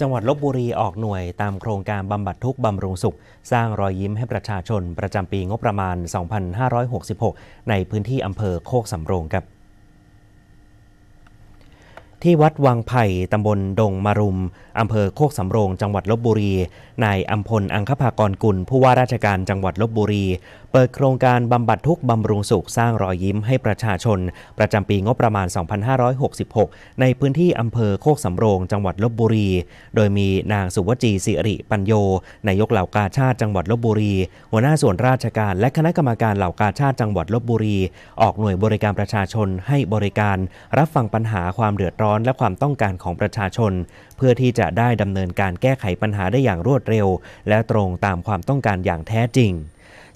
จังหวัดลบบุรีออกหน่วยตามโครงการบำบัดทุกข์บำรุงสุข สร้างรอยยิ้มให้ประชาชนประจำปีงบประมาณ 2566 ในพื้นที่อำเภอโคกสำโรงครับ ที่วัดวังไผ่ตำบลดงมารุม อำเภอโคกสำโรง จังหวัดลบบุรี นายอัมพล อังคภากรกุล ผู้ว่าราชการจังหวัดลบบุรี เปิดโครงการบำบัดทุกบำรุงสุข สร้างรอยยิ้มให้ประชาชน ประจำปีงบประมาณ 2566 ในพื้นที่อำเภอโคกสำโรง จังหวัดลบบุรี โดยมีนางสุวจีสิริปัญโย นายกเหล่ากาชาติจังหวัดลบบุรี หัวหน้าส่วนราชการ และคณะกรรมการเหล่ากาชาติจังหวัดลบบุรี ออกหน่วยบริการประชาชนให้บริการ รับฟังปัญหาความเดือดร้อนอนและความต้องการของประชาชน เพื่อที่จะได้ดำเนินการแก้ไขปัญหาได้อย่างรวดเร็ว และตรงตามความต้องการอย่างแท้จริง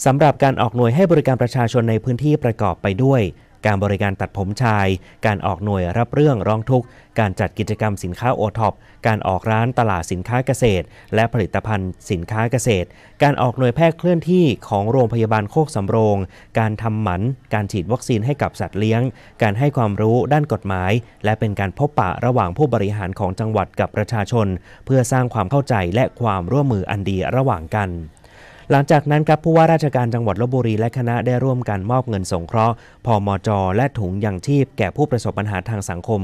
สำหรับการออกหน่วยให้บริการประชาชนในพื้นที่ประกอบไปด้วย การบริการตัดผมชาย การออกหน่วยรับเรื่องร้องทุกข์ การจัดกิจกรรมสินค้าโอท็อป การออกร้านตลาดสินค้าเกษตร และผลิตภัณฑ์สินค้าเกษตร การออกหน่วยแพทย์เคลื่อนที่ของโรงพยาบาลโคกสำโรง การทำหมัน การฉีดวัคซีนให้กับสัตว์เลี้ยง การให้ความรู้ด้านกฎหมาย และเป็นการพบปะระหว่างผู้บริหารของจังหวัดกับประชาชน เพื่อสร้างความเข้าใจและความร่วมมืออันดีระหว่างกัน หลังจากนั้นครับผู้ว่าราชการจังหวัดลบบุรีและคณะได้ร่วมกันมอบเงินสงเคราะห์พอมจ และถุงยังชีพแก่ผู้ประสบปัญหาทางสังคม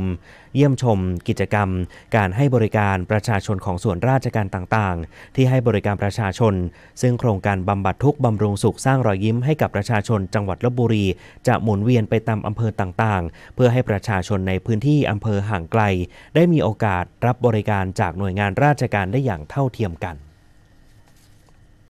เยี่ยมชม กิจกรรม การให้บริการประชาชนของส่วนราชการต่างๆ ที่ให้บริการประชาชน ซึ่งโครงการบำบัดทุกบำรุงสุขสร้างรอยยิ้มให้กับประชาชนจังหวัดลบบุรี จะหมุนเวียนไปตามอำเภอต่างๆ เพื่อให้ประชาชนในพื้นที่อำเภอห่างไกล ได้มีโอกาสรับบริการจากหน่วยงานราชการได้อย่างเท่าเทียมกัน